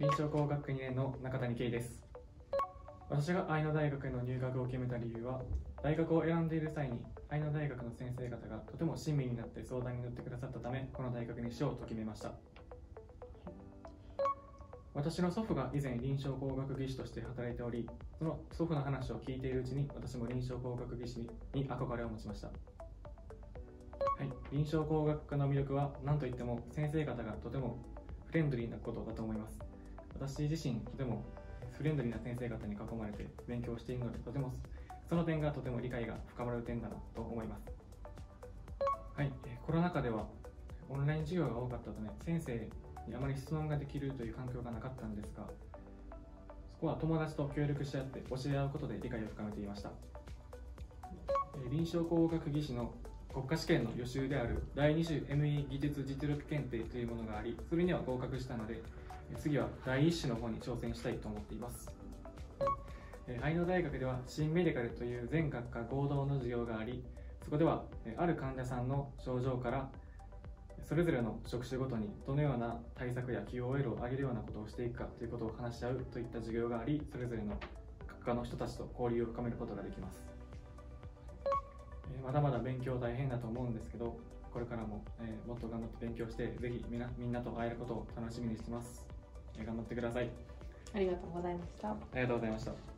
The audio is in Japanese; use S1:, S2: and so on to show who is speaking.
S1: 臨床工学2年の中谷圭です。私が愛野大学への入学を決めた理由は大学を選んでいる際に愛野大学の先生方がとても親身になって相談に乗ってくださったためこの大学にしようと決めました。私の祖父が以前臨床工学技師として働いておりその祖父の話を聞いているうちに私も臨床工学技師に憧れを持ちました。はい、臨床工学科の魅力は何といっても先生方がとてもフレンドリーなことだと思います。私自身とてもフレンドリーな先生方に囲まれて勉強しているのでとてもその点がとても理解が深まる点だなと思います。はいコロナ禍ではオンライン授業が多かったため先生にあまり質問ができるという環境がなかったんですがそこは友達と協力し合って教え合うことで理解を深めていました。臨床工学技師の国家試験の予習である第2種 ME 技術実力検定というものがありそれには合格したので次は第1種の方に挑戦したいと思っています。愛野大学では新メディカルという全学科合同の授業がありそこではある患者さんの症状からそれぞれの職種ごとにどのような対策や QOL を上げるようなことをしていくかということを話し合うといった授業がありそれぞれの学科の人たちと交流を深めることができます。まだまだ勉強大変だと思うんですけどこれからも、えもっと頑張って勉強してぜひみんなみんなと会えることを楽しみにしてます、え頑張ってください。
S2: ありがとうございました。あ
S1: りがとうございました